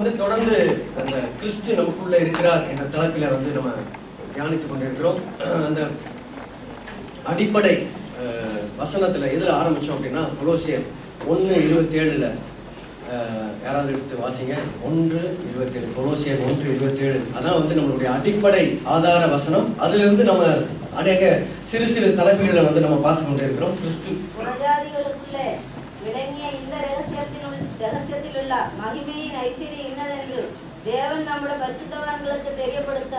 வந்து தொடர்ந்து அந்த கிறிஸ்து நமக்குள்ள இருக்கிறார் என்ற தலைப்பில் வந்து நம்ம தியானித்துக் கொண்டிருக்கிறோம். அந்த அடிப்படை வசனத்தில் வசனத்துல எதுல ஆரம்பிச்சோம் அப்படின்னா கொலோசியம் ஒன்று இருபத்தி ஏழுல யாராவது எடுத்து வாசிங்க. ஒன்று இருபத்தேழு கொலோசியர் ஒன்று இருபத்தேழு. அதான் வந்து நம்மளுடைய அடிப்படை ஆதார வசனம். அதுல இருந்து நம்ம அநேக சிறு சிறு தலைப்புகளை வந்து நம்ம பார்த்து கொண்டே இருக்கிறோம் கிறிஸ்து விளங்கிய இந்த மகிமையின் ஐஸ்வர்ய தேவன் நம்முடைய பரிசுத்தவான்களுக்கு தெரியப்படுத்த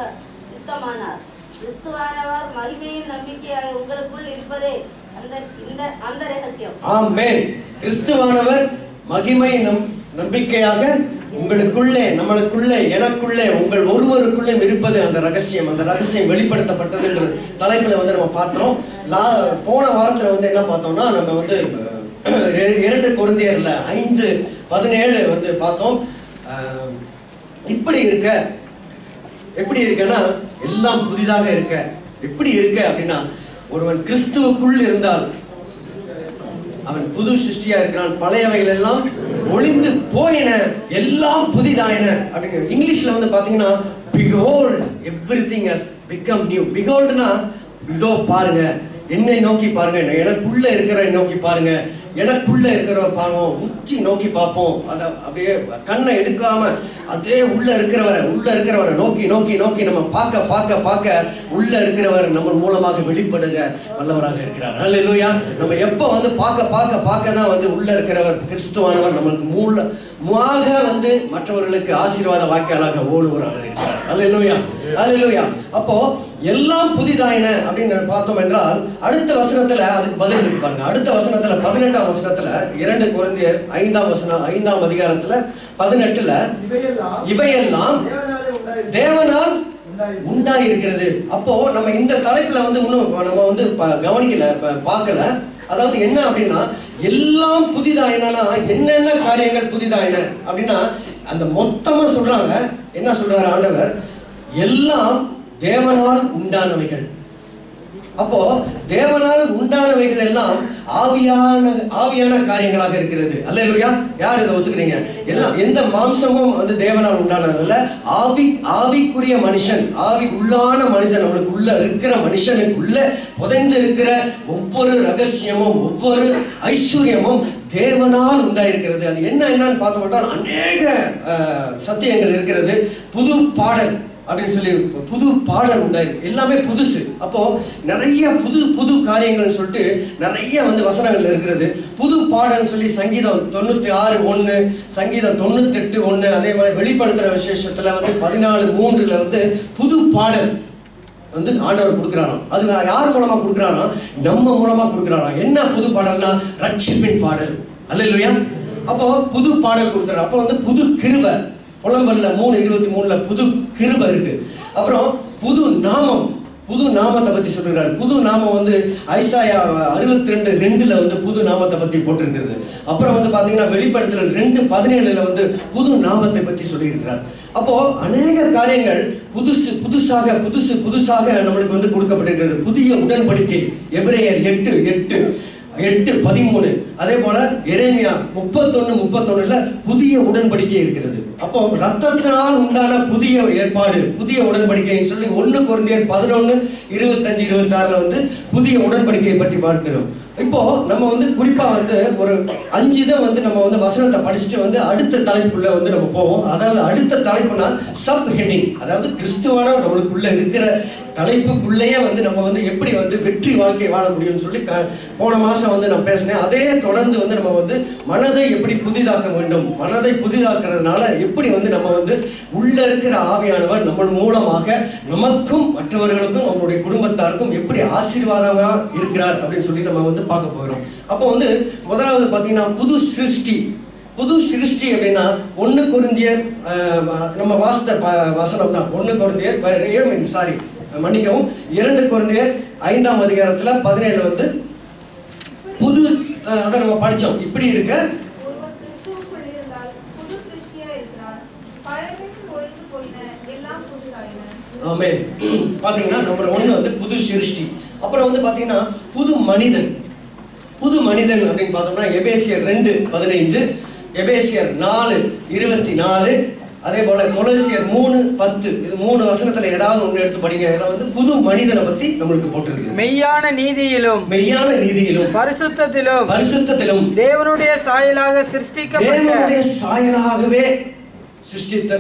சித்தமானார். கிறிஸ்துவானவர் மகிமையின் நம்பிக்கையாக உங்களுக்குள் இருப்பதே அந்த இந்த அந்த ரகசியம். ஆமென். கிறிஸ்துவானவர் மகிமை நம் நம்பிக்கையாக உங்களுக்குள்ளே நம்மளுக்குள்ளே எனக்குள்ளே உங்கள் ஒருவருக்குள்ளே இருப்பது அந்த ரகசியம். அந்த ரகசியம் வெளிப்படுத்தப்பட்டது என்ற தலைப்புல வந்து நம்ம பார்த்தோம். லா- போன வாரத்துல வந்து என்ன பார்த்தோம்னா நம்ம வந்து இரண்டு குருந்தியர்ல ஐந்து பதினேழு வந்து பார்த்தோம். அஹ், இப்படி இருக்க. எப்படி இருக்கன்னா எல்லாம் புதிதாக இருக்க. எப்படி இருக்க அப்படின்னா ஒருவன் கிறிஸ்துவுக்குள் இருந்தால் அவன் புது சிருஷ்டியா இருக்கிறான் பழையவைகள் எல்லாம் ஒளிந்து போயின எல்லாம் புதிதாயின அப்படிங்கிற இங்கிலீஷ்ல வந்து பாத்தீங்கன்னா பிகோல் everything has become new beholdனா இதோ பாருங்க என்னை நோக்கி பாருங்க எனக்குள்ள இருக்கிற நோக்கி பாருங்க. எனக்குள்ள இருக்கிற பாவம் உச்சி நோக்கி பார்ப்போம். அத அப்படியே கண்ணை எடுக்காம அதே உள்ள இருக்கிறவரை உள்ள இருக்கிறவரை நோக்கி நோக்கி நோக்கி நம்ம பார்க்க பார்க்க பார்க்க உள்ள இருக்கிறவர் நம்ம மூலமாக வெளிப்படுங்க வல்லவராக இருக்கிறார். அல்லேலூயா நம்ம எப்போ வந்து பார்க்க பார்க்க பார்க்க தான் வந்து உள்ள இருக்கிறவர் கிறிஸ்துவானவர் நம்மளுக்கு மூல மாக வந்து மற்றவர்களுக்கு ஆசீர்வாத வாய்க்காலாக ஓடுவராக இருக்கிறார். அல்லேலூயா இல்லையா அப்போ எல்லாம் புதிதாயின அப்படின்னு பார்த்தோம் என்றால் அடுத்த வசனத்துல அதுக்கு பதில் இருக்கு பாருங்க. அடுத்த வசனத்துல பதினெட்டாம் வசனத்துல இரண்டு குழந்தையர் ஐந்தாம் வசனம் ஐந்தாம் அதிகாரத்துல பதினெட்டுல இவையெல்லாம் தேவனாலே. உண்டாகி இருக்கிறது அப்போ நம்ம இந்த தலைப்புல வந்து இன்னும் நம்ம வந்து கவனிக்கல பார்க்கல. அதாவது என்ன அப்படின்னா எல்லாம் புதிதா என்னன்னா காரியங்கள் புதிதா என்ன அப்படின்னா அந்த மொத்தமா சொல்றாங்க. என்ன சொல்றாரு ஆண்டவர்? எல்லாம் தேவனால் உண்டானவைகள். அப்போ தேவனால் உண்டானவைகள் எல்லாம் ஆவியான ஆவியான காரியங்களாக இருக்கிறது. அல்லேலூயா. யார் இதை ஒத்துக்கிறீங்க? எல்லாம் எந்த மாம்சமும் வந்து தேவனால் உண்டானதல்ல. ஆவி ஆவிக்குரிய மனுஷன் ஆவி உள்ளான மனிதன் அவனுக்கு உள்ள இருக்கிற மனுஷனுக்குள்ள புதைந்து இருக்கிற ஒவ்வொரு ரகசியமும் ஒவ்வொரு ஐஸ்வர்யமும் தேவனால் உண்டாயிருக்கிறது. அது என்ன என்னன்னு பார்த்தோம் அநேக சத்தியங்கள் இருக்கிறது. புது பாடல். அப்படின்னு சொல்லி புது பாடல் உண்டாயிருக்கு. எல்லாமே புதுசு. அப்போ நிறைய புது புது காரியங்கள்னு சொல்லிட்டு நிறைய வந்து வசனங்கள் இருக்கிறது. புது பாடல் சொல்லி சங்கீதம் தொண்ணூற்றி ஆறு ஒன்று சங்கீதம் தொண்ணூத்தெட்டு எட்டு அதே மாதிரி வெளிப்படுத்துகிற விசேஷத்தில் வந்து பதினாலு மூன்றுல வந்து புது பாடல் வந்து ஆண்டவர் கொடுக்குறாராம். அது யார் மூலமாக கொடுக்குறாராம்? நம்ம மூலமாக கொடுக்குறாராம். என்ன புது பாடல்னா? ரட்சிப்பின் பாடல். அல்ல இல்லையா அப்போ புது பாடல் கொடுக்குறாரு. அப்போ வந்து புது கிருவை புலம்பல்ல மூணு இருபத்தி மூணுல புது கிருப இருக்கு. அப்புறம் புது நாமம் புது நாமத்தை பத்தி சொல்லுகிறார் புது நாமம் வந்து ஐசாயா அறுபத்தி ரெண்டு ரெண்டுல வந்து புது நாமத்தை பத்தி போட்டிருக்கிறது. அப்புறம் வந்து பாத்தீங்கன்னா வெளிப்படத்துல ரெண்டு பதினேழுல வந்து புது நாமத்தை பத்தி சொல்லியிருக்கிறார். அப்போ அநேக காரியங்கள் புதுசு புதுசாக புதுசு புதுசாக நம்மளுக்கு வந்து கொடுக்கப்பட்டிருக்கிறது. புதிய உடன்படிக்கை. எப்ரேயர் எட்டு எட்டு. எட்டு பதிமூணு. அதே போல எரேமியா முப்பத்தொன்னு முப்பத்தொன்னுல புதிய உடன்படிக்கை இருக்கிறது. அப்போ ரத்தத்தினால் உண்டான புதிய ஏற்பாடு புதிய உடன்படிக்கைன்னு சொல்லி ஒன்று குறைந்தர் பதினொன்னு இருபத்தஞ்சு இருபத்தாறுல வந்து புதிய உடன்படிக்கையை பற்றி பார்க்கிறோம். இப்போ நம்ம வந்து குறிப்பா வந்து ஒரு அஞ்சு இதை வந்து நம்ம வந்து வசனத்தை படிச்சுட்டு வந்து அடுத்த தலைப்புள்ள வந்து நம்ம போவோம். அதாவது அடுத்த தலைப்புனா சப் ஹெட்டிங் அதாவது கிறிஸ்துவான நம்மளுக்குள்ள இருக்கிற தலைப்புக்குள்ளேயே வந்து நம்ம வந்து எப்படி வந்து வெற்றி வாழ்க்கை வாழ முடியும்னு சொல்லி க- போன மாசம் வந்து நான் பேசினேன். அதே தொடர்ந்து வந்து நம்ம வந்து மனதை எப்படி புதிதாக்க வேண்டும்? மனதை புதிதாக்குறதுனால எப்படி வந்து நம்ம வந்து உள்ள இருக்கிற ஆவியானவர் நம்ம மூலமாக நமக்கும் மற்றவர்களுக்கும் நம்மளுடைய குடும்பத்தாருக்கும் எப்படி ஆசீர்வாதமா இருக்கிறார் அப்படின்னு சொல்லி நம்ம வந்து பார்க்க போகிறோம். அப்போ வந்து முதலாவது பார்த்தீங்கன்னா புது சிருஷ்டி. புது சிருஷ்டி அப்படின்னா ஒன்று குருந்தியர் அஹ், நம்ம வாசித்த வசனம் தான் ஒன்று குருந்தியர் சாரி மன்னிக்கவும். இரண்டு குருந்தியர் ஐந்தாம் அதிகாரத்துல பதினேழு வந்து புது அதான் நம்ம படிச்சோம். இப்படி இருக்க பாத்தீங்கன்னா நம்பர் ஒன்று வந்து புது சிருஷ்டி. அப்புறம் வந்து பாத்தீங்கன்னா புது மனிதன். புது மனிதன் அப்படின்னு பார்த்தோம்னா எபேசியர் ரெண்டு பதினைஞ்சு எபேசியர் நாலு இருபத்தி நாலு அதே போல கொலோசியர் மூணு பத்து. இது மூணு வசனத்துல ஏதாவது ஒண்ணு எடுத்து படிங்க. இதுல வந்து புது மனிதனை பத்தி நம்மளுக்கு போட்டிருக்கு. மெய்யான நீதியிலும் மெய்யான நீதியிலும் பரிசுத்தத்திலும் பரிசுத்தத்திலும் தேவனுடைய சாயலாக சிருஷ்டிக்கப்பட்ட தேவனுடைய சாயலாகவே சிருஷ்டித்த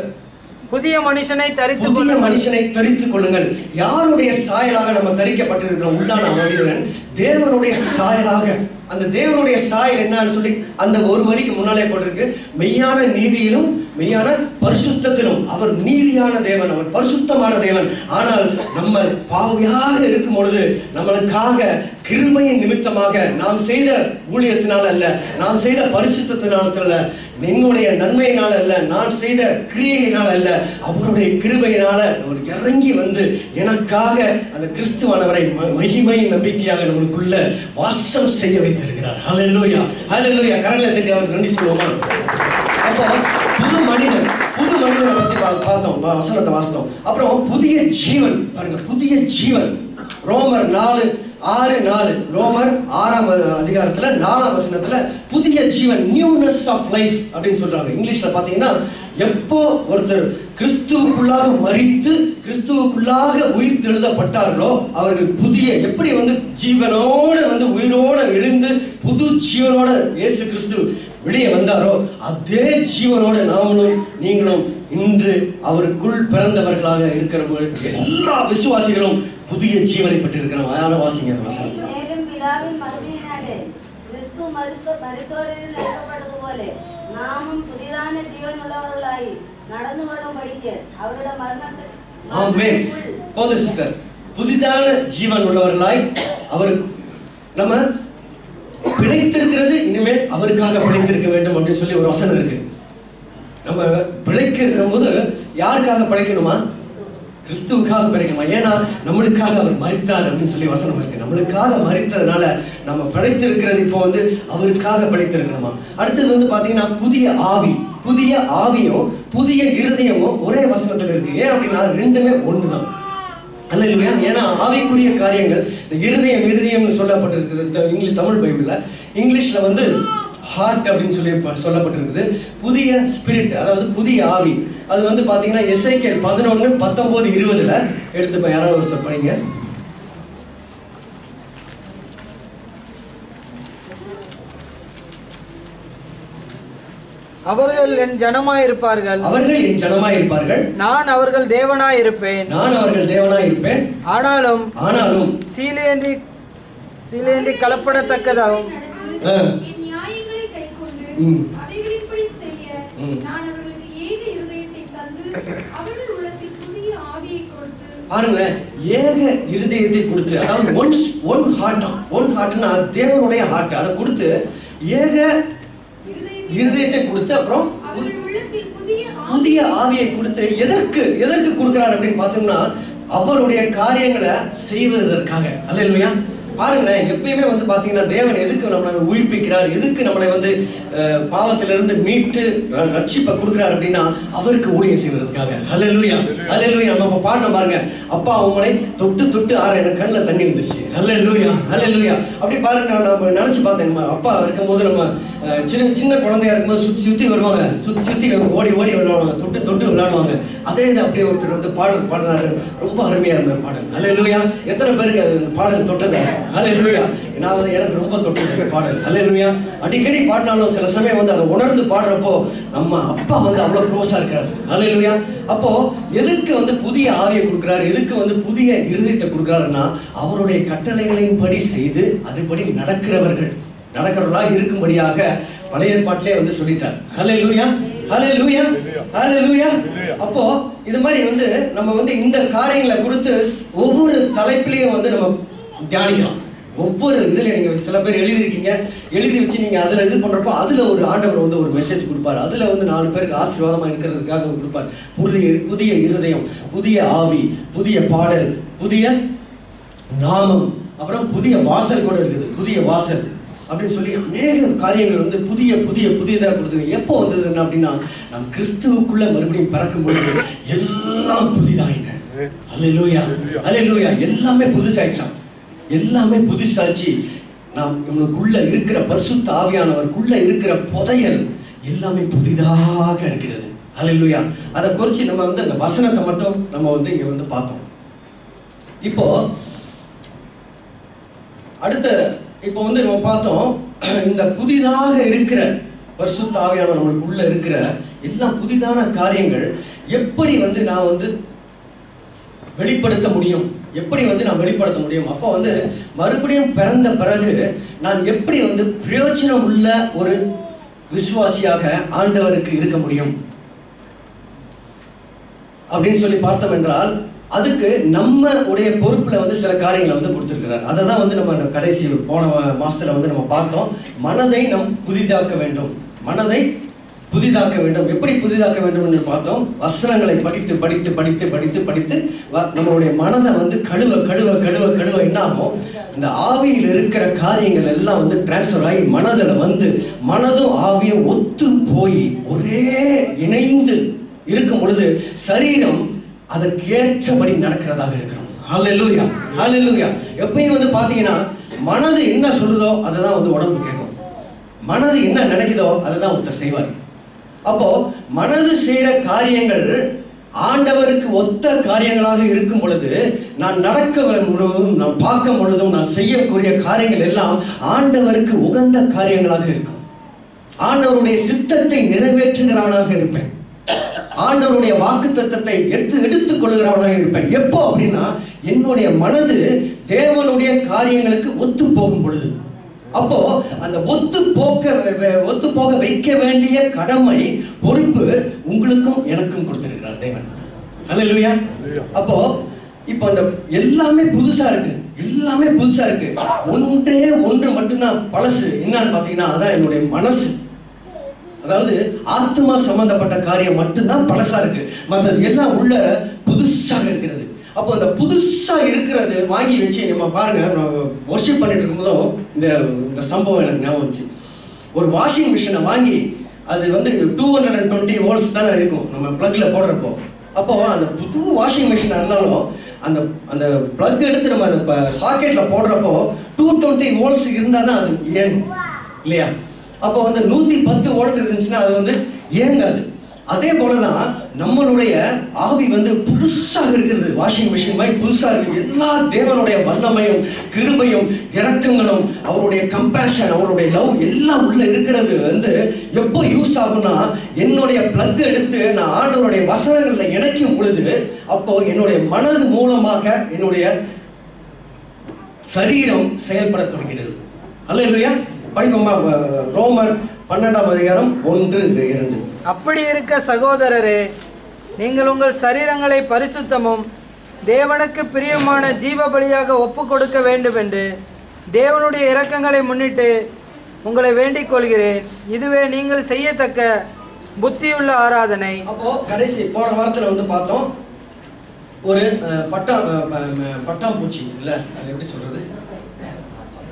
புதிய மனுஷனை தரித்து புதிய. மனுஷனை தரித்துக் கொள்ளுங்கள். யாருடைய சாயலாக நம்ம தரிக்கப்பட்டிருக்கிறோம்? உள்ளான மனிதன் தேவனுடைய சாயலாக அந்த தேவனுடைய சாயல் என்னன்னு சொல்லி அந்த ஒரு வரிக்கு முன்னாலே போட்டிருக்கு. மெய்யான நீதியிலும் மெய்யான பரிசுத்தத்திலும் அவர் நீதியான தேவன் அவர் பரிசுத்தமான தேவன். ஆனால் நம்ம பாவியாக இருக்கும் பொழுது நம்மளுக்காக கிருபையின் நிமித்தமாக நாம் செய்த ஊழியத்தினால அல்ல நாம் செய்த பரிசுத்தத்தினால அல்ல என்னுடைய நன்மையினால அல்ல நான் செய்த கிரியையினால் அல்ல அவருடைய கிருபையினால அவர் இறங்கி வந்து எனக்காக அந்த கிறிஸ்துவானவரை ம- மகிமையின் நம்பிக்கையாக நம்மளுக்குள்ள வாசம் செய்ய வைத்திருக்கிறார். ஹalleluya ஹalleluya கரங்களை தட்டி அவர் நன்றி சொல்லுவோமா? அப்போ புது மனிதன் புது மனிதனை பத்தி பார்த்தோம். வசனத்தை வாசித்தோம். அப்புறம் புதிய ஜீவன் பாருங்க புதிய ஜீவன். ரோமர் நாலு ஆறு நாலு. ரோமர் ஆறாம் அதிகாரத்தில் அதிகாரத்துல நாலாம் வசனத்துல புதிய ஜீவன் நியூனஸ் ஆஃப் லைஃப் அப்படின்னு சொல்றாங்க. இங்கிலீஷ்ல பாத்தீங்கன்னா எப்போ ஒருத்தர் கிறிஸ்துவுக்குள்ளாக மறித்து கிறிஸ்துவுக்குள்ளாக உயிர் தெழுதப்பட்டார்களோ அவர்கள் புதிய எப்படி வந்து ஜீவனோட வந்து உயிரோட எழுந்து புது ஜீவனோட இயேசு கிறிஸ்து வெளியே வந்தாரோ அதே ஜீவனோட நாமளும் நீங்களும் இன்று அவருக்குள் பிறந்தவர்களாக இருக்கிற எல்லா விசுவாசிகளும் புதிய ஜீவனை பெற்றிருக்கிறோம். அதனால வாசிங்க வசனம். நாமும் புதிதான ஜீவன் உள்ளவர்களாய் நடந்து கொள்ளும்படிக்கு அவருடைய மரணத்தை ஆமென். போது சிஸ்டர். புதிதான ஜீவன் உள்ளவர்களாய் அவர் நம்ம பிழைத்திருக்கிறது இனிமேல் அவருக்காக பிழைத்திருக்க வேண்டும் அப்படின்னு சொல்லி ஒரு வசனம் இருக்கு. நம்ம பிழைக்கிற போது யாருக்காக பிழைக்கணுமா? கிறிஸ்துவுக்காக பிழைக்கணுமா? ஏன்னா நம்மளுக்காக அவர் மறித்தார் அப்படின்னு சொல்லி வசனம் இருக்கு. நம்மளுக்காக மறித்ததுனால நம்ம பிழைத்திருக்கிறது இப்போ வந்து அவருக்காக பிழைத்திருக்கணுமா? அடுத்தது வந்து பாத்தீங்கன்னா புதிய ஆவி. புதிய ஆவியும் புதிய இருதயமும் ஒரே வசனத்துல இருக்கு. ஏன் அப்படின்னா ரெண்டுமே ஒண்ணுதான் அல்லையா ஏன்னா ஆவிக்குரிய காரியங்கள் இந்த இருதயம் இருதயம்னு சொல்லப்பட்டிருக்கிறது இங்கிலீஷ் தமிழ் பைபிளில். இங்கிலீஷில் வந்து ஹார்ட் அப்படின்னு சொல்லி ப- சொல்லப்பட்டிருக்குது. புதிய ஸ்பிரிட் அதாவது புதிய ஆவி. அது வந்து பார்த்தீங்கன்னா எஸ்ஐகே பதினொன்று பத்தொம்போது இருபதில் எடுத்து யாராவது ஒருத்தர் படிங்க. அவர்கள் என் ஜனமாயிருப்பார்கள். அவர்கள் என் ஜனமாய் இருப்பார்கள் நான் அவர்கள் தேவனாயிருப்பேன். நான் அவர்கள் தேவனாய் இருப்பேன் ஆனாலும் ஆனாலும் சீலேந்தி சீலேந்தி கலப்படத்தக்கதாகும். பாருங்களேன் ஏக இருதயத்தை கொடுத்து அதாவது ஒன்ஸ் ஒன் ஹார்ட் ஒன் ஹார்ட்னா தேவனுடைய ஹார்ட் அதை கொடுத்து ஏக இருதயத்தை கொடுத்து அப்புறம் புதிய ஆவி புதிய ஆவியை கொடுத்து எதற்கு எதற்கு கொடுக்கிறார் அப்படின்னு பார்த்தோம்னா அவருடைய காரியங்களை செய்வதற்காக. அல்ல பாருங்களேன் எப்பயுமே வந்து பாத்தீங்கன்னா தேவன் எதுக்கு நம்மளை உயிர்ப்பிக்கிறார்? எதுக்கு நம்மளை வந்து பாவத்திலிருந்து மீட்டு ரட்சிப்பை கொடுக்கிறார் அப்படின்னா அவருக்கு ஊழியம் செய்வதற்காக. ஹalleluya ஹalleluya நம்ம இப்ப பாடின பாருங்க. அப்பா உங்களை தொட்டு தொட்டு ஆற எனக்கு கண்ணில் தண்ணி வந்துருச்சு ஹalleluya ஹalleluya அப்படி பாருங்க நான் நம்ம நினைச்சு பார்த்தேன். நம்ம அப்பா இருக்கும்போது நம்ம அஹ், சின்ன சின்ன குழந்தையா இருக்கும்போது சுற்றி சுற்றி வருவாங்க. சுற்றி சுற்றி ஓடி ஓடி விளையாடுவாங்க தொட்டு தொட்டு விளையாடுவாங்க அதே இது அப்படியே ஒருத்தர் வந்து பாடல் பாடினாரு. ரொம்ப அருமையாக இருந்தார் பாடல். ஹalleluya. எத்தனை பேருக்கு அது அந்த பாடல் தொட்டது? ஹalleluya. நான் வந்து எனக்கு ரொம்ப தொட்டது பாடல். ஹalleluya. அடிக்கடி பாடினாலும் சில சமயம் வந்து அதை உணர்ந்து பாடுறப்போ நம்ம அப்பா வந்து அவ்வளவு க்ளோஸா இருக்காரு. ஹalleluya. அப்போ எதுக்கு வந்து புதிய ஆவியை கொடுக்குறாரு? எதுக்கு வந்து புதிய இருதயத்தை கொடுக்குறாருன்னா அவருடைய கட்டளைகளின் படி செய்து அதுபடி நடக்கிறவர்கள். நடக்கிறவர்களாக இருக்கும்படியாக பழைய ஏற்பாட்டிலே வந்து சொல்லிட்டார். லூயா அ லூயா அப்போ இது மாதிரி வந்து நம்ம வந்து இந்த காரியங்களை கொடுத்து ஒவ்வொரு தலைப்பிலையும் வந்து நம்ம தியானிக்கலாம். ஒவ்வொரு இதுல நீங்க சில பேர் எழுதியிருக்கீங்க. எழுதி வச்சு நீங்க அதுல இது பண்றப்போ அதுல ஒரு ஆண்டவர் வந்து ஒரு மெசேஜ் கொடுப்பாரு. அதுல வந்து நாலு பேருக்கு ஆசீர்வாதமா இருக்கிறதுக்காக கொடுப்பார். புதிய புதிய இருதயம் புதிய ஆவி புதிய பாடல் புதிய நாமம் அப்புறம் புதிய வாசல் கூட இருக்குது. புதிய வாசல். அப்படின்னு சொல்லி அநேக காரியங்கள் வந்து புதிய புதிய புதியதாக கொடுத்துருக்கு. எப்போ வந்ததுன்னா அப்படின்னா நம் கிறிஸ்துவுக்குள்ள மறுபடியும் பறக்கும் பொழுது எல்லாம் புதிதாயின. அலை அல்லேலூயா. எல்லாமே புதுசாயிடுச்சான் எல்லாமே புதுசாச்சு. நாம் இவனுக்குள்ள இருக்கிற பரிசுத்த ஆவியானவருக்குள்ள இருக்கிற புதையல் எல்லாமே புதிதாக இருக்கிறது. அலையிலுயா அதை குறித்து நம்ம வந்து அந்த வசனத்தை மட்டும் நம்ம வந்து இங்க வந்து பார்த்தோம். இப்போ அடுத்த இப்போ வந்து நம்ம பார்த்தோம் இந்த புதிதாக இருக்கிற பரிசுத்த ஆவியான நம்மளுக்குள்ள இருக்கிற எல்லா புதிதான காரியங்கள் எப்படி வந்து நான் வந்து வெளிப்படுத்த முடியும்? எப்படி வந்து நான் வெளிப்படுத்த முடியும்? அப்போ வந்து மறுபடியும் பிறந்த பிறகு நான் எப்படி வந்து பிரயோஜனம் உள்ள ஒரு விசுவாசியாக ஆண்டவருக்கு இருக்க முடியும்? அப்படின்னு சொல்லி பார்த்தோம் என்றால் அதுக்கு நம்ம உடைய பொறுப்புல வந்து சில காரியங்களை வந்து கொடுத்துருக்கிறார். அதை தான் வந்து நம்ம கடைசி போன மா- மாசத்துல வந்து நம்ம பார்த்தோம். மனதை நம் புதிதாக்க வேண்டும். மனதை புதிதாக்க வேண்டும். எப்படி புதிதாக்க வேண்டும் என்று பார்த்தோம். வசனங்களை படித்து படித்து படித்து படித்து படித்து வ- நம்மளுடைய மனதை வந்து கழுவ கழுவ கழுவ கழுவ என்ன ஆகும் இந்த ஆவியில் இருக்கிற காரியங்கள் எல்லாம் வந்து டிரான்ஸ்ஃபர் ஆகி மனதில் வந்து மனதும் ஆவியும் ஒத்து போய் ஒரே இணைந்து இருக்கும் பொழுது சரீரம் அதற்கேற்றபடி நடக்கிறதாக இருக்கிறோம். ஹalleluya ஹalleluya எப்பயும் வந்து பாத்தீங்கன்னா மனது என்ன சொல்லுதோ அதை தான் வந்து உடம்பு கேட்கும். மனது என்ன நினைக்குதோ அதை தான் ஒருத்தர் செய்வார். அப்போ மனது செய்கிற காரியங்கள் ஆண்டவருக்கு ஒத்த காரியங்களாக இருக்கும் பொழுது நான் நடக்க முழுவதும் நான் பார்க்க முழுவதும் நான் செய்யக்கூடிய காரியங்கள் எல்லாம் ஆண்டவருக்கு உகந்த காரியங்களாக இருக்கும். ஆண்டவருடைய சித்தத்தை நிறைவேற்றுகிறவனாக இருப்பேன். ஆண்டவருடைய வாக்கு தத்தத்தை எடுத்து எடுத்துக் கொள்கிறவனாக இருப்பேன். எப்போ அப்படின்னா என்னுடைய மனது தேவனுடைய காரியங்களுக்கு ஒத்து போகும் பொழுது. அப்போ அந்த ஒத்து போக்க ஒத்து போக வைக்க வேண்டிய கடமை பொறுப்பு உங்களுக்கும் எனக்கும் கொடுத்திருக்கிறார் தேவன். இல்லையா அப்போ இப்போ அந்த எல்லாமே புதுசா இருக்கு. எல்லாமே புதுசா இருக்கு. ஒன்றே ஒன்று மட்டும்தான் பழசு. என்னன்னு பாத்தீங்கன்னா அதான் என்னுடைய மனசு. அதாவது ஆத்மா சம்பந்தப்பட்ட காரியம் மட்டும்தான் பழசா இருக்கு. மற்றது எல்லாம் உள்ள புதுசாக இருக்கிறது. அப்போ அந்த புதுசா இருக்கிறது வாங்கி வச்சு நம்ம பாருங்க ஒர்ஷிப் பண்ணிட்டு இருக்கும்போதும் இந்த இந்த சம்பவம் எனக்கு ஞாபகம் வந்துச்சு. ஒரு வாஷிங் மிஷினை வாங்கி அது வந்து two hundred and twenty volts தானே இருக்கும். நம்ம ப்ளக்ல போடுறப்போ. அப்போ அந்த புது வாஷிங் மிஷினாக இருந்தாலும் அந்த அந்த ப்ளக் எடுத்து நம்ம அந்த சாக்கெட்ல போடுறப்போ டூ டுவெண்ட்டி வோல்ட்ஸ் இருந்தால் தான் அது ஏன் இல்லையா? அப்போ வந்து நூத்தி பத்து வோல்ட் இருந்துச்சுன்னா அது வந்து இயங்காது. அதே போலதான் நம்மளுடைய ஆவி வந்து புதுசாக இருக்கிறது. வாஷிங் மிஷின் மாதிரி புதுசாக இருக்கு. எல்லா தேவனுடைய வல்லமையும் கிருபையும் இறக்கங்களும் அவருடைய கம்பேஷன் அவருடைய லவ் எல்லாம் உள்ள இருக்கிறது வந்து எப்போ யூஸ் ஆகும்னா என்னுடைய பிளக் எடுத்து நான் ஆண்டவருடைய வசனங்களில் இணைக்கும் பொழுது அப்போ என்னுடைய மனது மூலமாக என்னுடைய சரீரம் செயல்பட தொடங்கிறது அல்ல இல்லையா அஹ், ரோமர் பன்னெண்டாம் அதிகாரம் ஒன்று இரண்டு. அப்படி இருக்க சகோதரரே நீங்கள் உங்கள் சரீரங்களை பரிசுத்தமும் தேவனுக்கு பிரியமான ஜீவ பலியாக ஒப்பு கொடுக்க வேண்டும் என்று தேவனுடைய இரக்கங்களை முன்னிட்டு உங்களை வேண்டிக் கொள்கிறேன். இதுவே நீங்கள் செய்யத்தக்க புத்தியுள்ள ஆராதனை. அப்போ கடைசி போன வாரத்துல வந்து பார்த்தோம் ஒரு அஹ், பட்டா அஹ், ப- ம- பட்டாம்பூச்சி இல்ல அது எப்படி சொல்றது?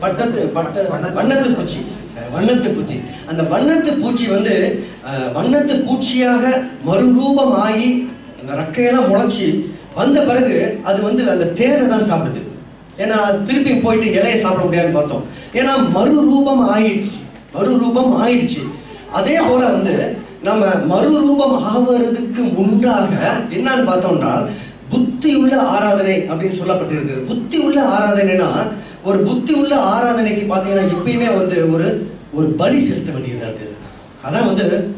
பட்டத்து பட்ட வண்ணத்து பூச்சி. வண்ணத்து பூச்சி. அந்த வண்ணத்து பூச்சி வந்து வண்ணத்து பூச்சியாக மறுரூபம் ஆகி அந்த ரெக்கையெல்லாம் முளைச்சி வந்த பிறகு அது வந்து அந்த தேனை தான் சாப்பிடுது. ஏன்னா திருப்பி போயிட்டு இலையை சாப்பிட முடியாதுன்னு பார்த்தோம். ஏன்னா மறுரூபம் ஆயிடுச்சு. மறுரூபம் ஆயிடுச்சு. அதே போல வந்து நம்ம மறுரூபம் ஆவறதுக்கு முன்னாக என்னன்னு பார்த்தோம்னா புத்தி உள்ள ஆராதனை அப்படின்னு சொல்லப்பட்டிருக்கிறது புத்தி உள்ள ஆராதனைனா ஒரு புத்தி உள்ள ஆராதனைக்கு பார்த்தீங்கன்னா எப்பயுமே வந்து ஒரு ஒரு பலி செலுத்த வேண்டியதாக இருக்குது அதான் வந்து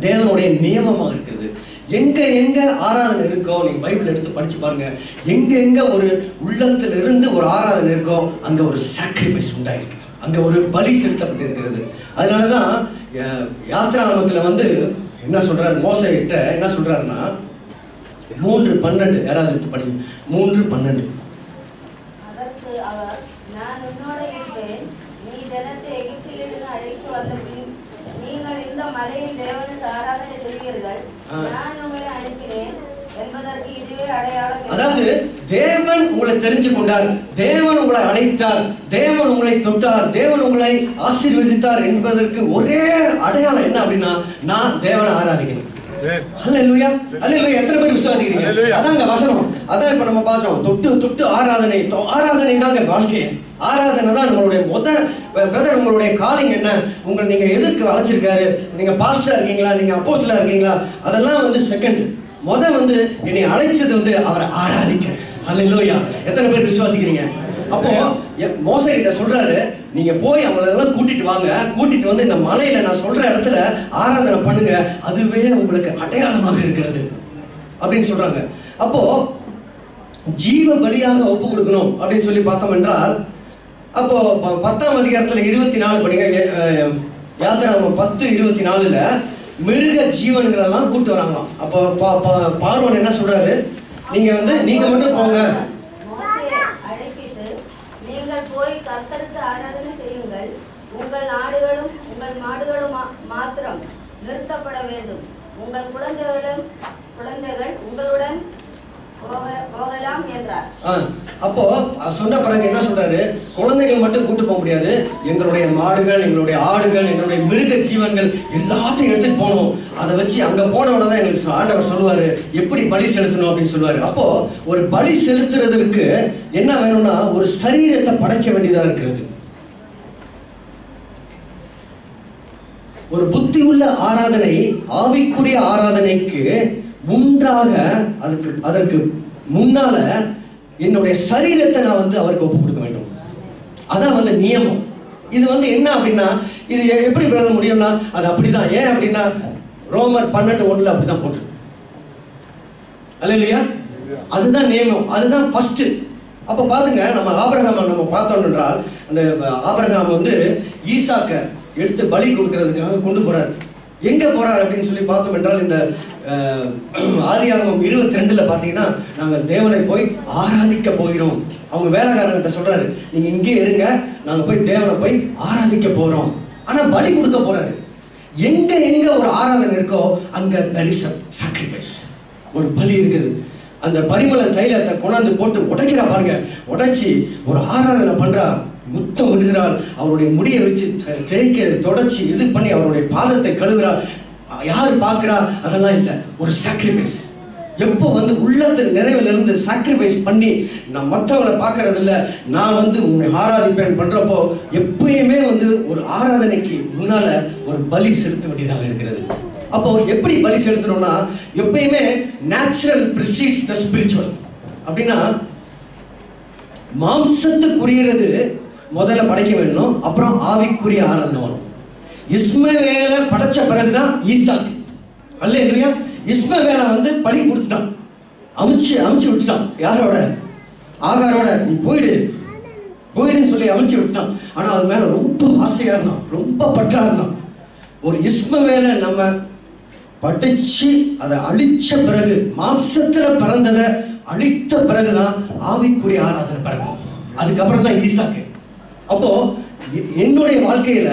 தேவனுடைய நியமமாக இருக்கிறது. எங்க எங்க ஆராதனை இருக்கோ நீங்க பைபிள் எடுத்து படிச்சு பாருங்க. எங்க எங்க ஒரு உள்ளத்துல இருந்து ஒரு ஆராதனை இருக்கோ அங்க ஒரு சாக்ரிஃபைஸ் உண்டாயிருக்கு. அங்க ஒரு பலி செலுத்தப்பட்டிருக்கிறது. அதனாலதான் அஹ், வந்து என்ன சொல்றாரு? மோசைகிட்ட என்ன சொல்றாருன்னா மூன்று பன்னெண்டு யாராவது எடுத்து படிங்க. மூன்று பன்னெண்டு. அவர் நான் உன்னோட இருப்பேன். நீ ஜனத்தை எகிப்திலிருந்து அழைத்து வந்த பின் நீங்கள் இந்த மலையில் தேவனுக்கு ஆராதனை செய்வீர்கள். நான் உங்களை அனுப்பினேன் என்பதற்கு இதுவே அடையாளம். அதாவது தேவன் உங்களை தெரிஞ்சு கொண்டார் தேவன் உங்களை அழைத்தார் தேவன் உங்களை தொட்டார் தேவன் உங்களை ஆசீர்வதித்தார் என்பதற்கு ஒரே அடையாளம் என்ன அப்படின்னா நான் தேவனை ஆராதிக்கணும் அல்லேலூயா எத்தனை பேர் விசுவாசிக்கிறீங்க. அதாங்க வசனம். அதான் இப்ப நம்ம பார்த்தோம். தொட்டு தொட்டு ஆராதனை ஆராதனை தாங்க வாழ்க்கை. ஆராதனை தான் நம்மளுடைய மொத பிரதர் உங்களுடைய காலிங் என்ன? உங்களை நீங்க எதற்கு அழைச்சிருக்காரு. நீங்க பாஸ்டா இருக்கீங்களா? நீங்க அப்போஸ்டலா இருக்கீங்களா? அதெல்லாம் வந்து செகண்ட் முத வந்து என்னை அழைச்சது வந்து அவரை ஆராதிக்க. அல்லேலூயா எத்தனை பேர் விசுவாசிக்கிறீங்க? அப்போ எ- கிட்ட சொல்றாரு நீங்க போய் அவங்களை எல்லாம் கூட்டிட்டு வாங்க. கூட்டிட்டு வந்து இந்த மலையில நான் சொல்ற இடத்துல ஆராதனை பண்ணுங்க. அதுவே உங்களுக்கு அடையாளமாக இருக்கிறது. அப்படின்னு சொல்றாங்க. அப்போ ஜீவ பலியாக ஒப்பு கொடுக்கணும் அப்படின்னு சொல்லி பார்த்தோம் என்றால் அப்போ ப- பத்தாம் அதிகாரத்துல இருபத்தி நாலு படிங்க யாத்திரை பத்து இருபத்தி நாலுல மிருக ஜீவன்களெல்லாம் கூப்பிட்டு வராங்களாம். அப்போ பா- என்ன சொல்றாரு? நீங்க வந்து நீங்க மட்டும் போங்க மோசேயை அழைப்பித்து, நீங்கள் போய் கர்த்தருக்கு ஆராதனை செய்யுங்கள் உங்கள் ஆடுகளும் உங்கள் மாடுகளும் மாத்திரம் நிறுத்தப்பட வேண்டும். உங்கள் குழந்தைகளும் குழந்தைகள் உங்களுடன் போகலாம் என்றார். ஆ, அப்போ சொன்ன பிறகு என்ன சொல்றாரு? குழந்தைகள் மட்டும் கூட்டு போக முடியாது. எங்களுடைய மாடுகள் எங்களுடைய ஆடுகள் எங்களுடைய மிருக ஜீவன்கள் எல்லாத்தையும் எடுத்துட்டு போகணும். அதை வச்சு அங்க போனவன தான் எங்களுக்கு ஆண்டவர் சொல்லுவாரு எப்படி பலி செலுத்தணும்? அப்படின்னு சொல்லுவாரு. அப்போ ஒரு பலி செலுத்துறதற்கு என்ன வேணும்னா ஒரு சரீரத்தை படைக்க வேண்டியதா இருக்கிறது. ஒரு புத்தி உள்ள ஆராதனை ஆவிக்குரிய ஆராதனைக்கு முன்றாக அதுக்கு அதற்கு முன்னால என்னுடைய சரீரத்தை நான் வந்து அவருக்கு ஒப்பு கொடுக்க வேண்டும். அதான் வந்து நியமம். இது வந்து என்ன அப்படின்னா இது எப்படி விரத முடியும்னா அது அப்படிதான். ஏன் அப்படின்னா ரோமர் பன்னெண்டு ஒண்ணுல அப்படிதான் போட்டு. இல்லையா அதுதான் நியமம். அதுதான் ஃபர்ஸ்ட் அப்ப பாருங்க நம்ம ஆபரகாம நம்ம பார்த்தோம் என்றால் அந்த ஆபரகாம் வந்து ஈசாக்க எடுத்து பலி கொடுக்கறதுக்காக கொண்டு போறாரு. எங்க போகிறார் அப்படின்னு சொல்லி பார்த்தோம் என்றால் இந்த ஆரியாகம் இருபத்தி ரெண்டுல பாத்தீங்கன்னா நாங்க தேவனை போய் ஆராதிக்க போகிறோம். அவங்க வேலைக்காரங்கிட்ட சொல்றாரு நீங்க இங்கே இருங்க நாங்க போய் தேவனை போய் ஆராதிக்க போறோம். ஆனா பலி கொடுக்க போறாரு. எங்க எங்க ஒரு ஆராதனை இருக்கோ அங்க there சாக்ரிஃபைஸ் ஒரு பலி இருக்குது. அந்த பரிமள தைலத்தை கொண்டாந்து போட்டு உடைக்கிறா பாருங்க. உடைச்சி ஒரு ஆராதனை பண்றா. முத்தம் விடுகிறாள். அவருடைய முடியை வச்சு தேய்க்கிறது தொடச்சி இது பண்ணி அவருடைய பாதத்தை கழுவுகிறாள். யார் பார்க்கிறா அதெல்லாம் இல்லை. ஒரு சாக்ரிஃபைஸ் எப்போ வந்து உள்ளத்தில் நிறைவில் இருந்து சாக்ரிஃபைஸ் பண்ணி நான் மற்றவங்களை பார்க்கறது இல்லை நான் வந்து உன்னை ஆராதிப்பேன் பண்ணுறப்போ எப்பயுமே வந்து ஒரு ஆராதனைக்கு முன்னால ஒரு பலி செலுத்த வேண்டியதாக இருக்கிறது. அப்போ எப்படி பலி செலுத்தணும்னா எப்பயுமே நேச்சுரல் ப்ரிசீட்ஸ் த ஸ்பிரிச்சுவல் அப்படின்னா மாம்சத்துக்குரியது முதல்ல படைக்க வேண்டும் அப்புறம் ஆவிக்குரிய ஆராதனை வரும். இஸ்மவேல படைச்ச பிறகுதான் ஈசாக்கு அல்ல இல்லையா? இஸ்மவேல வந்து பழி கொடுத்துட்டான். அமுச்சு அமிச்சு விட்டுட்டான். யாரோட? ஆகாரோட. நீ போயிடு. போயிடுன்னு சொல்லி அமுச்சு விட்டான் ஆனா அது மேல ரொம்ப ஆசையா இருந்தான். ரொம்ப பற்றா இருந்தான். ஒரு இஸ்மவேலை நம்ம படிச்சு அதை அழிச்ச பிறகு மாம்சத்துல பிறந்ததை அழித்த பிறகுதான் ஆவிக்குரிய ஆராதனை பிறக்கும். அதுக்கப்புறம் தான் ஈசாக்கு. அப்போ என்னுடைய வாழ்க்கையில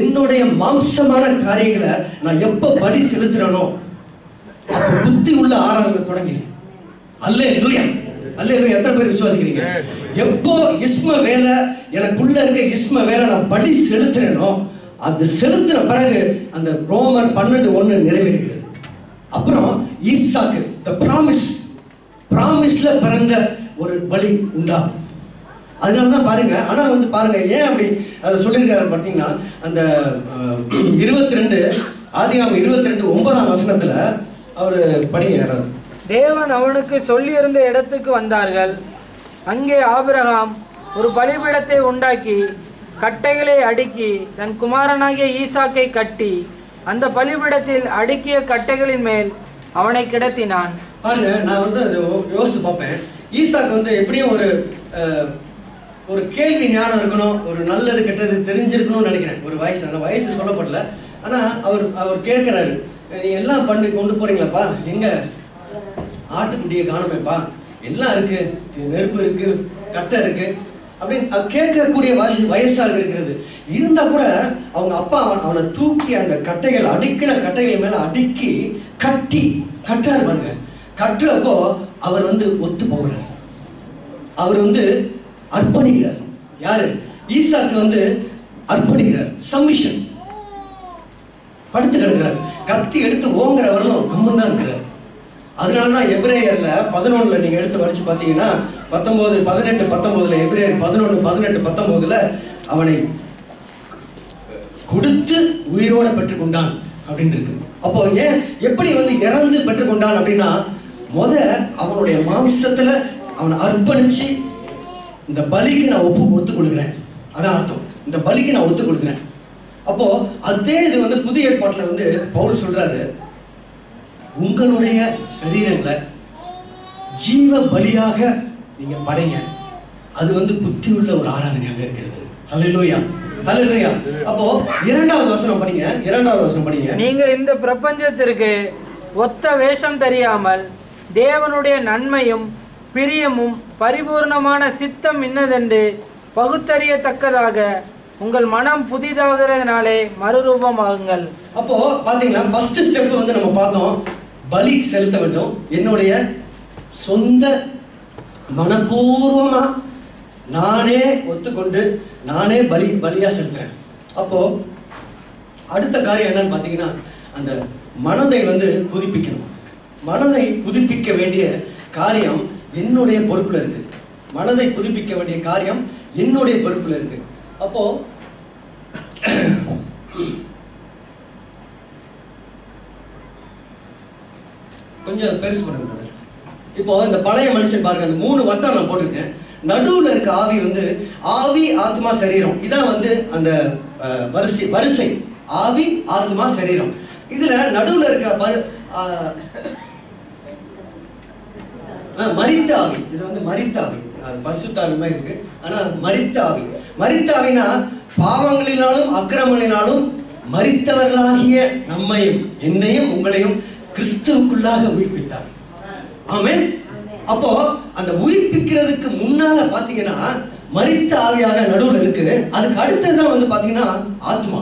என்னுடைய மாம்சமான காரியங்களை நான் எப்ப பலி செலுத்துறனோ புத்தி உள்ள ஆராதனை தொடங்கிடுது. அல்ல இல்லையா அல்ல எத்தனை பேர் விசுவாசிக்கிறீங்க? எப்போ இஸ்ம வேலை எனக்குள்ள இருக்க இஸ்ம வேலை நான் பலி செலுத்துறேனோ அது செலுத்தின பிறகு அந்த ரோமர் பன்னெண்டு ஒண்ணு நிறைவேறுகிறது. அப்புறம் ஈசாக்கு த ப்ராமிஸ் ப்ராமிஸ்ல பிறந்த ஒரு பலி உண்டா அதனால தான் பாருங்க. ஆனா வந்து பாருங்க ஏன் அப்படி அதை சொல்லியிருக்காரு பார்த்தீங்கன்னா அந்த இருபத்தி ரெண்டு ஆதிகாமம் இருபத்தி ரெண்டு ஒன்பதாம் வசனத்துல அவர் படிங்க யாராவது தேவன் அவனுக்கு சொல்லியிருந்த இடத்துக்கு வந்தார்கள். அங்கே ஆபிரகாம் ஒரு பலிபீடத்தை உண்டாக்கி கட்டைகளை அடுக்கி தன் குமாரனாகிய ஈசாக்கை கட்டி அந்த பலிபீடத்தில் அடுக்கிய கட்டைகளின் மேல் அவனை கிடத்தினான். பாருங்க நான் வந்து யோசித்து பார்ப்பேன். ஈசாக்கு வந்து எப்படியும் ஒரு ஒரு கேள்வி ஞானம் இருக்கணும் ஒரு நல்லது கெட்டது தெரிஞ்சிருக்கணும்னு நினைக்கிறேன். ஒரு வயசு அந்த வயசு சொல்லப்படல. ஆனா அவர் அவர் கேட்கிறாரு நீ எல்லாம் பண்ணி கொண்டு போறீங்களாப்பா? எங்க? ஆட்டுக்குட்டியை காணுமேப்பா. எல்லாம் இருக்கு. நெருப்பு இருக்கு கட்டை இருக்கு. அப்படின்னு கேட்கக்கூடிய வயசு வயசாக இருக்கிறது. இருந்தா கூட அவங்க அப்பா அவன் அவனை தூக்கி அந்த கட்டைகள் அடுக்கின கட்டைகள் மேல அடுக்கி கட்டி கட்டுறாரு பாருங்க. கட்டுறப்போ அவர் வந்து ஒத்து போகிறார் அவர் வந்து அர்ப்பணிக்கிறார். யாரு? ஈசாக்கு வந்து அர்ப்பணிக்கிறார். சம்மிஷன் படுத்து கிடக்குறாரு. கத்தி எடுத்து ஓங்குற வரலும் கம்மன் தான் இருக்கிறார். அதனாலதான் எப்ரேயர்ல பதினொன்னுல நீங்க எடுத்து படிச்சு பார்த்தீங்கன்னா பத்தொன்பது பதினெட்டு பத்தொன்பதுல எப்ரேயர் பதினொன்று பதினெட்டு பத்தொன்பதுல அவனை கொடுத்து உயிரோட பெற்றுக்கொண்டான் அப்படின்னு இருக்கு. அப்போ ஏன் எப்படி வந்து இறந்து பெற்றுக்கொண்டான் அப்படின்னா முத அவனுடைய மாம்சத்துல அவனை அர்ப்பணிச்சு இந்த பலிக்கு நான் ஒப்பு ஒத்து கொடுக்குறேன். அதான் அர்த்தம். இந்த பலிக்கு நான் ஒத்து கொடுக்குறேன். அப்போ அதே இது வந்து புதிய ஏற்பாட்டில் வந்து பவுல் சொல்றாரு உங்களுடைய சரீரங்களை ஜீவ பலியாக நீங்க படைங்க. அது வந்து புத்தி உள்ள ஒரு ஆராதனையாக இருக்கிறது. ஹalleluya ஹalleluya அப்போ இரண்டாவது வசனம் படிங்க. இரண்டாவது வசனம் படிங்க. நீங்கள் இந்த பிரபஞ்சத்திற்கு ஒத்த வேஷம் தெரியாமல் தேவனுடைய நன்மையும் பிரியமும் பரிபூர்ணமான சித்தம் இன்னதென்று பகுத்தறியத்தக்கதாக உங்கள் மனம் புதிதாகிறதுனாலே மறுரூபமாகுங்கள். அப்போ பாத்தீங்கன்னா ஃபர்ஸ்ட் ஸ்டெப் வந்து நம்ம பார்த்தோம் பலி செலுத்த வேண்டும். என்னுடைய சொந்த மனப்பூர்வமா நானே ஒத்துக்கொண்டு நானே பலி பலியா செலுத்துறேன். அப்போ அடுத்த காரியம் என்னன்னு பார்த்தீங்கன்னா அந்த மனதை வந்து புதுப்பிக்கணும். மனதை புதுப்பிக்க வேண்டிய காரியம் என்னுடைய பொறுப்புல இருக்கு. மனதை புதுப்பிக்க வேண்டிய காரியம் என்னுடைய பொறுப்புல இருக்கு. அப்போ கொஞ்சம் பெருசு பண்ணுங்க இப்போ இந்த பழைய மனுஷன் பாருங்க அந்த மூணு வட்டம் நான் போட்டிருக்கேன். நடுவுல இருக்க ஆவி வந்து ஆவி ஆத்மா சரீரம். இதான் வந்து அந்த வரிசை வரிசை. ஆவி ஆத்மா சரீரம். இதுல நடுவுல இருக்க மறித்த மரித்த ஆவி இது வந்து மறித்த ஆவி பரிசுத்தாவி மாதிரி இருக்கு. ஆனா மரித்த ஆவி மறித்த ஆவினா பாவங்களினாலும் அக்கிரமங்களினாலும் மரித்தவர்களாகிய நம்மையும் என்னையும் உங்களையும் கிறிஸ்துவுக்குள்ளாக உயிர்ப்பித்தார். ஆமே அப்போ அந்த உயிர்ப்பிக்கிறதுக்கு முன்னால பாத்தீங்கன்னா மரித்த ஆவியாக நடுவில் இருக்கு அதுக்கு அடுத்ததுதான் வந்து பாத்தீங்கன்னா ஆத்மா.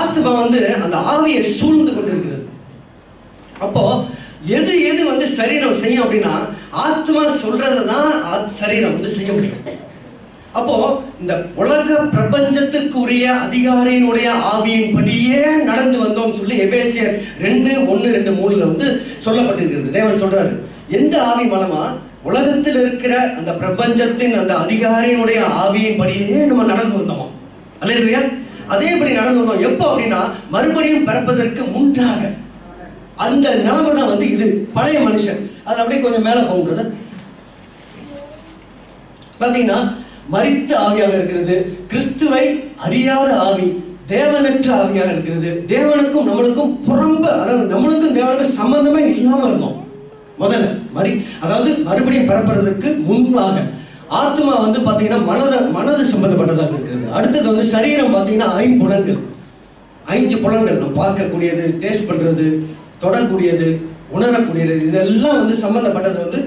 ஆத்மா வந்து அந்த ஆவியை சூழ்ந்து கொண்டு இருக்கிறது அப்போ எது எது வந்து சரீரம் செய்யும் அப்படின்னா ஆத்மா சொல்றதை தான் ஆத்- சரீரம் வந்து செய்ய முடியும். அப்போ இந்த உலக பிரபஞ்சத்துக்குரிய அதிகாரியினுடைய ஆவியின்படியே நடந்து வந்தோம் சொல்லி எபேசியர் ரெண்டு ஒன்னு ரெண்டு மூணுல வந்து சொல்லப்பட்டிருக்கிறது. தேவன் சொல்றாரு எந்த ஆவி மூலமா? உலகத்தில் இருக்கிற அந்த பிரபஞ்சத்தின் அந்த அதிகாரியினுடைய ஆவியின்படியே நம்ம நடந்து வந்தோம். அல்லையா அதேபடி நடந்து வந்தோம். எப்போ அப்படின்னா மறுபடியும் பிறப்பதற்கு முன்றாக. அந்த நிலைமை தான் வந்து இது. பழைய மனுஷன். அது அப்படியே கொஞ்சம் மேல போகும்போது பார்த்தீங்கன்னா மறித்த ஆவியாக இருக்கிறது கிறிஸ்துவை அறியாத ஆவி தேவனற்ற ஆவியாக இருக்கிறது. தேவனுக்கும் நம்மளுக்கும் புறம்ப அதாவது நம்மளுக்கும் தேவனுக்கும் சம்பந்தமே இல்லாமல் இருந்தோம் முதல்ல மறி அதாவது மறுபடியும் பிறப்பதற்கு முன்பாக ஆத்மா வந்து பார்த்தீங்கன்னா மனத மனது சம்பந்தப்பட்டதாக இருக்கிறது. அடுத்தது வந்து சரீரம் பார்த்தீங்கன்னா ஐம்புலன்கள் ஐந்து புலன்கள் நம்ம பார்க்கக்கூடியது டேஸ்ட் பண்ணுறது தொடக்கூடியது உணரக்கூடியது. இதெல்லாம் வந்து சம்பந்தப்பட்டது வந்து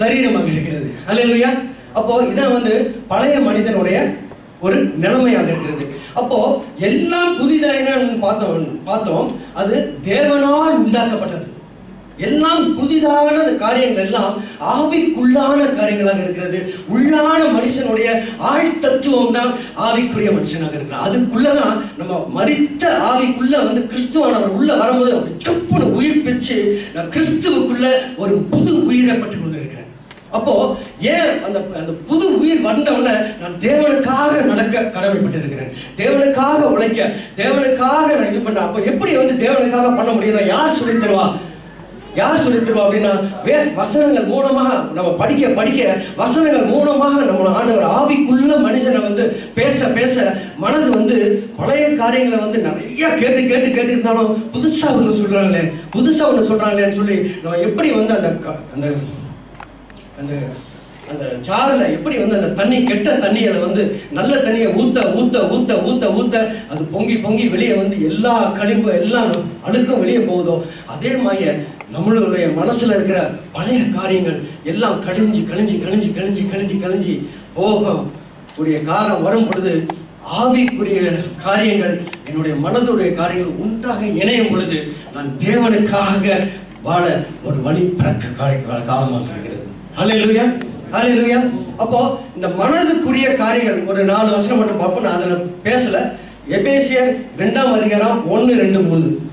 சரீரமாக இருக்கிறது. அல்லையா அப்போ இதான் வந்து பழைய மனிதனுடைய ஒரு நிலைமையாக இருக்கிறது. அப்போ எல்லாம் புதிதாக பார்த்தோம் பார்த்தோம். அது தேவனால் உண்டாக்கப்பட்டது. எல்லாம் புதிதான காரியங்கள் எல்லாம் ஆவிக்குள்ளான காரியங்களாக இருக்கிறது. உள்ளான மனுஷனுடைய ஆழ்த்தத்துவம் தான் ஆவிக்குரிய மனுஷனாக இருக்கிறார். அதுக்குள்ளதான் நம்ம மறித்த ஆவிக்குள்ள வந்து கிறிஸ்துவானவர் உள்ள வரும்போது அப்படி உயிர் பெற்று நான் கிறிஸ்துவுக்குள்ள ஒரு புது உயிரை பெற்றுக் கொண்டிருக்கிறேன். அப்போ ஏன் அந்த அந்த புது உயிர் வந்தவுடனே நான் தேவனுக்காக நடக்க கடமைப்பட்டிருக்கிறேன். தேவனுக்காக உழைக்க தேவனுக்காக நான் இது பண்ண அப்போ எப்படி வந்து தேவனுக்காக பண்ண முடியும் யார் சொல்லித் தருவா? யார் சொல்லித் தருவா அப்படின்னா வே வசனங்கள் மூலமாக நம்ம படிக்க படிக்க வசனங்கள் மூலமாக நம்ம ஆண்டவர் ஆவிக்குள்ள மனுஷனை வந்து பேச பேச மனது வந்து பழைய காரியங்களை வந்து நிறைய கேட்டு கேட்டு கேட்டு இருந்தாலும் புதுசாக ஒன்று சொல்கிறாங்களே புதுசாக ஒன்று சொல்கிறாங்களேன்னு சொல்லி நம்ம எப்படி வந்து அந்த க- அந்த அந்த அந்த சாறுல எப்படி வந்து அந்த தண்ணி கெட்ட தண்ணியில் வந்து நல்ல தண்ணியை ஊத்த ஊத்த ஊத்த ஊத்த ஊத்த அது பொங்கி பொங்கி வெளியே வந்து எல்லா கழிவு எல்லாம் அழுக்கும் வெளியே போகுதோ அதே மாதிரி நம்மளுடைய மனசுல இருக்கிற பழைய காரியங்கள் எல்லாம் கழிஞ்சு கழிஞ்சு கழிஞ்சு கழிஞ்சு கழிஞ்சு கழிஞ்சு போகும். கூடிய காலம் வரும் பொழுது ஆவிக்குரிய காரியங்கள் என்னுடைய மனதுடைய காரியங்கள் ஒன்றாக இணையும் பொழுது நான் தேவனுக்காக வாழ ஒரு வழி பிறக்க கால- காலமாக இருக்கிறது. அலையிலுயா ஹalleluya அப்போ இந்த மனதுக்குரிய காரியங்கள் ஒரு நாலு வசனம் மட்டும் பார்ப்போம். நான் அதில் பேசல. எபேசியர் ரெண்டாம் அதிகாரம் ஒன்று ரெண்டு மூணு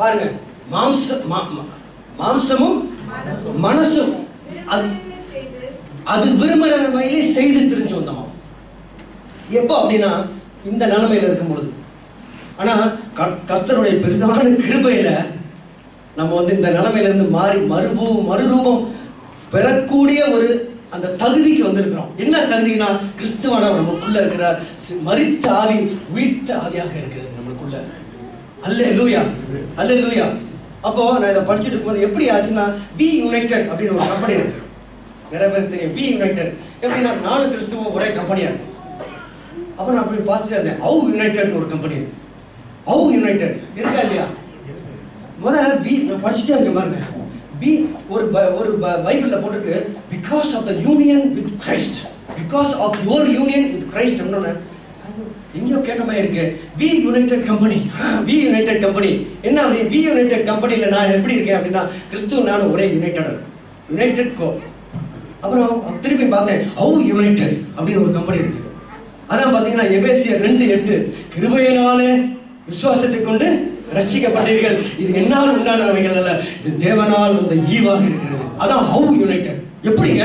பாருங்க மாம்ச மா- மா- மாம்சமும் மனசும். அது அது விரும்பின நிலைமையிலே செய்து தெரிஞ்சு வந்தோமா எப்போ அப்படின்னா இந்த நிலைமையில இருக்கும் பொழுது ஆனா கர்த்தருடைய பெருசான கிருபையில நம்ம வந்து இந்த நிலைமையிலிருந்து மாறி மறுபூ மறுரூபம் பெறக்கூடிய ஒரு அந்த தகுதிக்கு வந்திருக்கிறோம். என்ன தகுதினா கிறிஸ்துவானவர் நமக்குள்ள இருக்கிறார். மறித்த ஆவி உயிர்த்த ஆவியாக இருக்கிறது நம்மளுக்குள்ள. அல்லே லூயா அல்லே லூயா அப்போ நான் இதை படிச்சுட்டு இருக்கும்போது எப்படி ஆச்சுன்னா பி யுனைடெட் அப்படின்னு ஒரு கம்பெனி இருக்கு. நிறைய பேர் தெரியும் பி யுனைடெட் எப்படின்னா நாலு கிறிஸ்துவம் ஒரே கம்பெனியா இருக்கு. அப்போ நான் அப்படி பார்த்துட்டே இருந்தேன் ஹவு யுனைடெட்னு ஒரு கம்பெனி இருக்கு. ஹவு யுனைடெட் இருக்கா இல்லையா? முதல்ல பி நான் படிச்சுட்டே இருக்கேன் பாருங்க. பி ஒரு ப- ஒரு ப- பைபிள்ல போட்டிருக்கு because of the union with Christ because of your union with Christ என்னன்னு எங்கேயோ கேட்ட மாதிரி இருக்கு. We united company we united company என்ன அப்படி வி யுனைடெட் கம்பெனியில் நான் எப்படி இருக்கேன் அப்படின்னா கிறிஸ்துவ நானும் ஒரே யுனைடட் யுனைடெட் கோ அப்புறம் திருப்பி பார்த்தேன் ஹவு யுனைடெட் அப்படின்னு ஒரு கம்பெனி இருக்கு. அதான் பார்த்தீங்கன்னா எபேசிய ரெண்டு எட்டு. கிருபையினாலே விசுவாசத்தை கொண்டு ரட்சிக்கப்பட்டீர்கள் இது என்னால் உண்டானவைகள் அல்ல இது தேவனால் வந்த ஈவாக இருக்கிறது. அதான் ஹவு யுனைடெட் எப்படிங்க?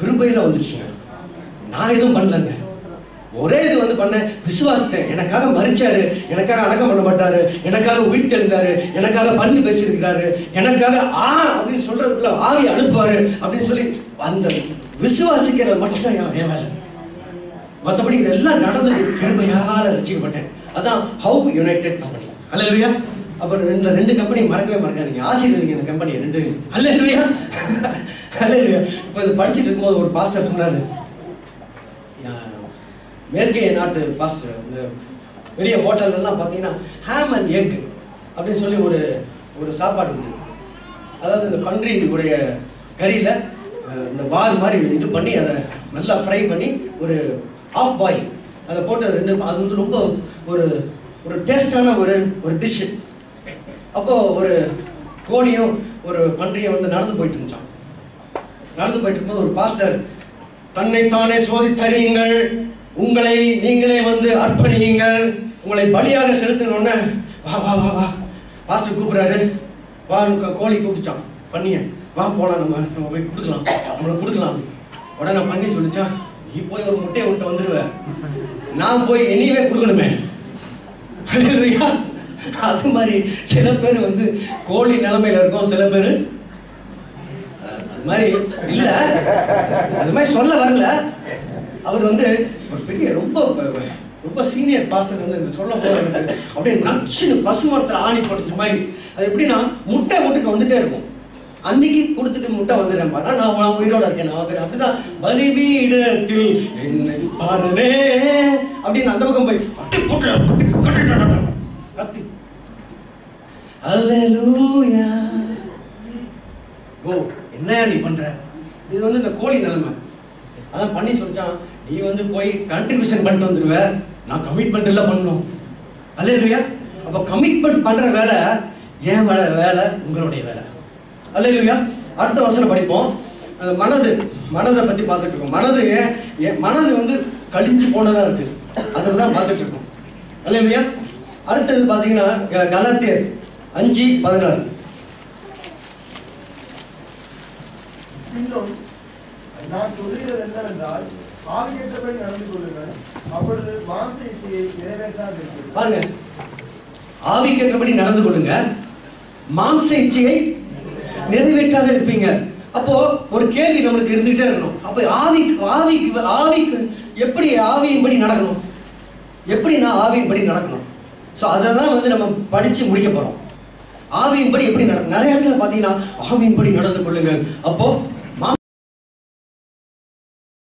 கிருபையில் வந்துருச்சுங்க நான் எதுவும் பண்ணலங்க. ஒரே இது வந்து பண்ணேன் விசுவாசித்தேன். எனக்காக மறிச்சாரு. எனக்காக அடக்கம் பண்ண மாட்டாரு. எனக்காக உயிர் தெழுந்தாரு எனக்காக பள்ளி பேசியிருக்கிறாரு. எனக்காக ஆ அப்படின்னு சொல்றதுக்குள்ள ஆவி அனுப்புவாரு அப்படின்னு சொல்லி அந்த விசுவாசிக்கிறது மட்டும்தான் என் வேலை மற்றபடி இதெல்லாம் நடந்தது கிருபையால பண்ணேன் அதான் ஹவு யுனைடெட் கம்பெனி அல்லையா அப்புறம் இந்த ரெண்டு கம்பெனி மறக்கவே மறக்காதீங்க. ஆசீர்வதிங்க இந்த கம்பெனி ரெண்டு. அல்லையா அல்லையா இப்போ இது படிச்சுட்டு இருக்கும்போது ஒரு பாஸ்டர் சொன்னாரு. மேற்கைய நாட்டு பாஸ்டர் இந்த பெரிய ஹோட்டல்லாம் பார்த்தீங்கன்னா ஹேம் அண்ட் எக் அப்படின்னு சொல்லி ஒரு ஒரு சாப்பாடு உண்டு. அதாவது இந்த பன்றி உடைய கறியில் இந்த வால் மாதிரி இது பண்ணி அதை நல்லா ஃப்ரை பண்ணி ஒரு ஆஃப் பாய் அதை போட்டு ரெண்டு அது வந்து ரொம்ப ஒரு ஒரு டேஸ்டான ஒரு ஒரு டிஷ்ஷு அப்போது ஒரு கோழியும் ஒரு பன்றியும் வந்து நடந்து போயிட்டு இருந்துச்சான் நடந்து போயிட்டு இருக்கும்போது ஒரு பாஸ்டர் தன்னைத்தானே சோதித்தறியுங்கள். உங்களை நீங்களே வந்து அர்ப்பணியுங்கள். உங்களை பலியாக செலுத்தணும்னு வா வா வா வா. பாஸ்டர் கூப்பிடுறாரு. வா உனக்கு கோழி கூப்பிடுச்சான் பண்ணிய. வா போலாம் நம்ம. நம்ம போய் கொடுக்கலாம். நம்மளை கொடுக்கலாம். உடனே பண்ணி சொல்லிச்சான் நீ போய் ஒரு முட்டையை விட்டு வந்துடுவ நான் போய் என்னையவே கொடுக்கணுமே. அது மாதிரி சில பேர் வந்து கோழி நிலைமையில இருக்கும். சில பேர் அது மாதிரி இல்லை. அது மாதிரி சொல்ல வரல. அவர் வந்து ஒரு பெரிய ரொம்ப ரொம்ப சீனியர் பாஸ்டர் வந்து சொல்ல போறது அப்படியே நச்சுன்னு பசுமரத்தில் ஆணி படுத்த மாதிரி. அது எப்படின்னா முட்டை விட்டுட்டு வந்துட்டே இருக்கும். அன்னைக்கு கொடுத்துட்டு முட்டை வந்துடுறேன் பாரு. நான் நான் உயிரோட இருக்கேன் நான் வந்துடுறேன். அப்படிதான் பலிபீடத்தில் என்னை பாருனே அப்படின்னு அந்த பக்கம் போய் கட்டி போட்டு கட்டி கத்தி அல்லேலூயா ஓ என்னையா நீ பண்ற? இது வந்து இந்த கோழி நிலைமை. அதான் பண்ணி சொல்லிச்சான் நீ வந்து போய் கண்ட்ரிபியூஷன் பண்ணிட்டு வந்துடுவ நான் கமிட்மெண்ட் எல்லாம் பண்ணணும் அல்ல இல்லையா அப்போ கமிட்மெண்ட் பண்ற வேலை ஏன் வேலை வேலை உங்களுடைய வேலை. அல்ல இல்லையா அடுத்த வசனம் படிப்போம். அந்த மனது மனதை பத்தி பார்த்துட்டு இருக்கோம். மனது ஏன் மனது வந்து கழிஞ்சு போனதா இருக்கு. அதை தான் பார்த்துட்டு இருக்கோம். அல்ல இல்லையா அடுத்தது பார்த்தீங்கன்னா க- கலாத்தியர் அஞ்சு பதினாறு. நான் சொல்லுகிறது என்னவென்றால் ஆவியேற்றபடி நடந்து கொள்ளுங்கள். அப்பொழுது மாம்ச இச்சையை பாருங்க. ஆவிக்கேற்றபடி நடந்து கொள்ளுங்க. மாம்ச இச்சையை நிறைவேற்றாத இருப்பீங்க. அப்போ ஒரு கேள்வி நம்மளுக்கு இருந்துகிட்டே இருக்கணும். அப்போ ஆவிக்கு ஆவிக்கு ஆவிக்கு எப்படி ஆவியின்படி நடக்கணும்? எப்படி நான் ஆவியின்படி நடக்கணும்? ஸோ அதெல்லாம் வந்து நம்ம படித்து முடிக்க போகிறோம் ஆவியின்படி எப்படி நடக்கும் நிறைய இடத்துல பார்த்தீங்கன்னா ஆவியின்படி நடந்து கொள்ளுங்கள். அப்போது